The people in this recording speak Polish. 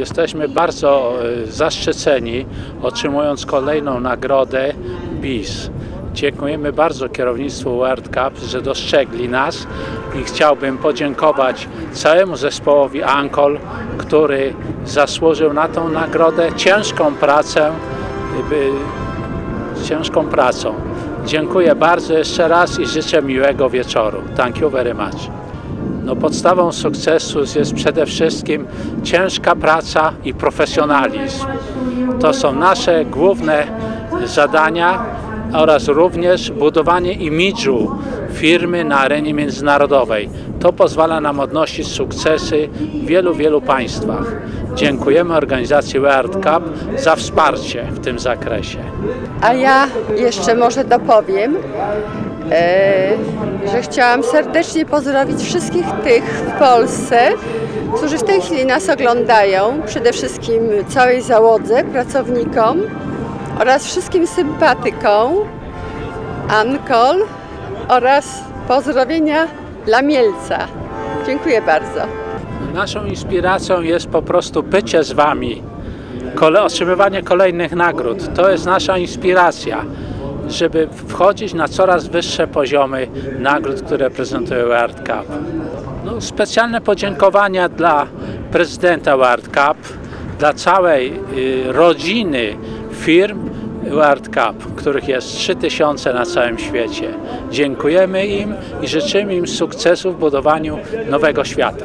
Jesteśmy bardzo e, zaszczyceni otrzymując kolejną nagrodę BIS. Dziękujemy bardzo kierownictwu World Cup, że dostrzegli nas i chciałbym podziękować całemu zespołowi Ankol, który zasłużył na tą nagrodę ciężką pracę, ciężką pracą. Dziękuję bardzo jeszcze raz i życzę miłego wieczoru. Thank you very much. No podstawą sukcesu jest przede wszystkim ciężka praca i profesjonalizm. To są nasze główne zadania oraz również budowanie imidżu firmy na arenie międzynarodowej. To pozwala nam odnosić sukcesy w wielu, wielu państwach. Dziękujemy organizacji World Cup za wsparcie w tym zakresie. A ja jeszcze może dopowiem, że chciałam serdecznie pozdrowić wszystkich tych w Polsce, którzy w tej chwili nas oglądają, przede wszystkim całej załodze, pracownikom oraz wszystkim sympatykom Ankol oraz pozdrowienia dla Mielca. Dziękuję bardzo. Naszą inspiracją jest po prostu bycie z Wami, kole, otrzymywanie kolejnych nagród. To jest nasza inspiracja, żeby wchodzić na coraz wyższe poziomy nagród, które prezentuje World Cup. No, specjalne podziękowania dla prezydenta World Cup, dla całej y, rodziny firm World Cup, których jest 3000 na całym świecie. Dziękujemy im i życzymy im sukcesu w budowaniu nowego świata.